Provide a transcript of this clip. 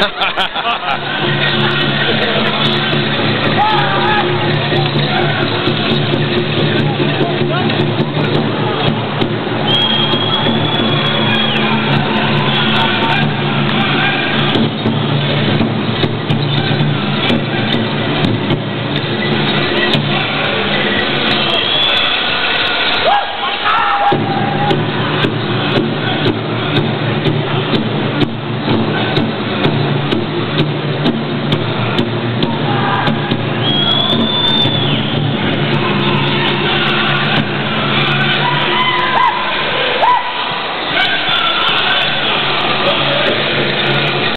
Ha ha ha ha!